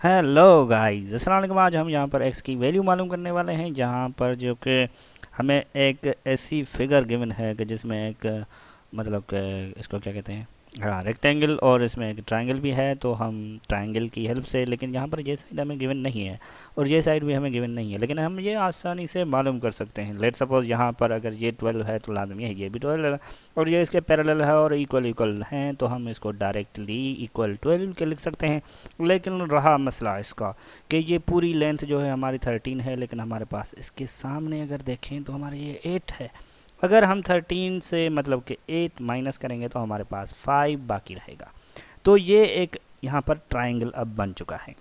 Hello guys अस्सलाम आज हम यहाँ पर एक्स की वैल्यू मालूम करने वाले हैं, जहाँ पर जो कि हमें एक ऐसी फिगर गिवन है कि जिसमें एक मतलब इसको क्या कहते हैं? हाँ रेक्टेंगल और इसमें एक ट्रायंगल भी है तो हम ट्रायंगल की हेल्प से, लेकिन यहाँ पर ये साइड हमें गिवन नहीं है और ये साइड भी हमें गिवन नहीं है, लेकिन हम ये आसानी से मालूम कर सकते हैं। लेट सपोज़ यहाँ पर अगर ये ट्वेल्व है तो लाजमी है, ये भी ट्वेल्व है और ये इसके पैरेलल है और इक्वल इक्वल हैं तो हम इसको डायरेक्टली इक्वल ट्वेल्व के लिख सकते हैं। लेकिन रहा मसला इसका कि ये पूरी लेंथ जो है हमारी थर्टीन है, लेकिन हमारे पास इसके सामने अगर देखें तो हमारे ये एट है। अगर हम थर्टीन से मतलब कि एट माइनस करेंगे तो हमारे पास फाइव बाकी रहेगा। तो ये एक यहाँ पर ट्राइंगल अब बन चुका है।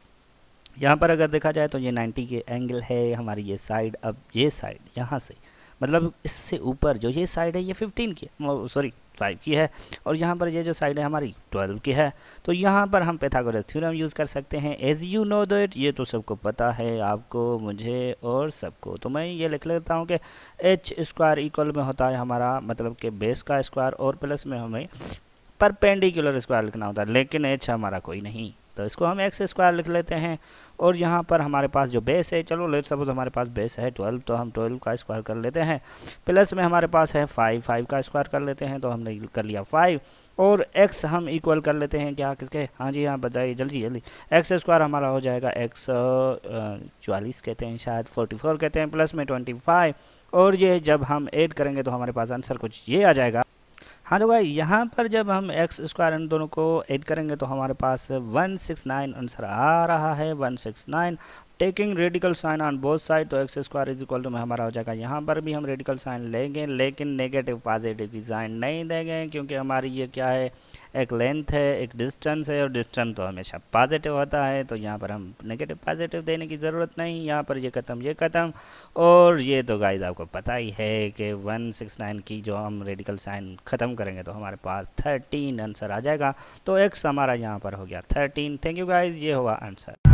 यहाँ पर अगर देखा जाए तो ये 90 के एंगल है, हमारी ये साइड अब ये साइड यहाँ से मतलब इससे ऊपर जो ये साइड है, ये 15 की सॉरी फाइव की है। और यहाँ पर ये जो साइड है, हमारी ट्वेल्व की है। तो यहाँ पर हम पैथागोरस थ्योरम यूज़ कर सकते हैं। एज यू नो दैट ये तो सबको पता है, आपको, मुझे और सबको। तो मैं ये लिख लेता हूँ कि एच स्क्वायर इक्वल में होता है हमारा मतलब कि बेस का स्क्वायर और प्लस में हमें परपेंडिकुलर स्क्वायर लिखना होता है। लेकिन एच हमारा कोई नहीं। तो इसको हम एक्स स्क्वायर लिख लेते हैं। और यहाँ पर हमारे पास जो बेस है, चलो लेट सपोज़ हमारे पास बेस है ट्वेल्व तो हम ट्वेल्व का स्क्वायर कर लेते हैं। प्लस में हमारे पास है फाइव फाइव का स्क्वायर कर लेते हैं तो हमने कर लिया फाइव और एक्स हम इक्वल कर लेते हैं, क्या, किसके? हाँ जी हाँ बताइए, जल्दी जल्दी। एक्स स्क्वायर हमारा हो जाएगा एक्स चालीस कहते हैं, शायद फोर्टी फोर कहते हैं प्लस में ट्वेंटी फाइव और ये जब हम ऐड करेंगे तो हमारे पास आंसर कुछ ये आ जाएगा। हाँ तो भाई, यहाँ पर जब हम एक्स स्क्वायर इन दोनों को ऐड करेंगे तो हमारे पास 169 आंसर आ रहा है 169 taking radical sign on both side तो x square is equal to में हमारा हो जाएगा। यहाँ पर भी हम रेडिकल साइन लेंगे, लेकिन नेगेटिव पॉजिटिव की साइन नहीं देंगे, क्योंकि हमारी ये क्या है, एक लेंथ है, एक डिस्टेंस है, और डिस्टेंस तो हमेशा पॉजिटिव होता है तो यहाँ पर हम नेगेटिव पॉजिटिव देने की ज़रूरत नहीं। यहाँ पर ये ख़त्म ये ख़त्म, और ये तो गाइज़ आपको पता ही है कि 169 की जो हम रेडिकल साइन ख़त्म करेंगे तो हमारे पास 13 आंसर आ जाएगा। तो एक्स हमारा यहाँ पर हो गया 13 थैंक यू गाइज़ ये हुआ आंसर